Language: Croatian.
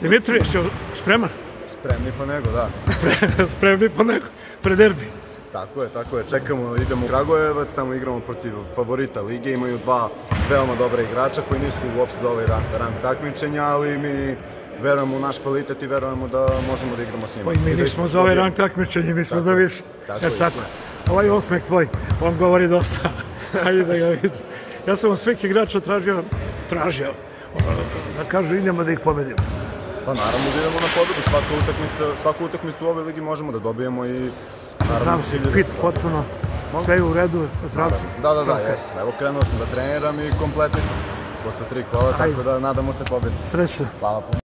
Dimitrije, si spreman? Spremni po nego, da. Spremni po nego, pre derbi. Tako je, tako je. Čekamo, idemo u Kragujevac, tamo igramo protiv favorita lige. Imaju dva veoma dobra igrača koji nisu uopšte za ovaj rang, takmičenja, ali mi verujemo u naš kvalitet i verujemo da možemo da igramo s njima. Pa mi nismo za ovaj rang takmičenje, mi smo za je, više. tako E, je, tako. istina. Ovaj osmeh tvoj, on govori dosta. Hajde da ga vidim. Ja sam od svih igrača tražio, tražio, da kažu idemo da ih pobedimo. Pa naravno da idemo na pobedu. Svaku utakmicu, svaku utakmicu u ovoj ligi možemo da dobijemo i naravno... Znam si fit potpuno, sve je u redu, zdrav si. Da, da, da, Svaka. jesam. Evo krenuo sam da treniram i kompletni sam posle tri kola, tako da nadamo se pobedi. Srećno. Hvala puno.